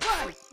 Fight!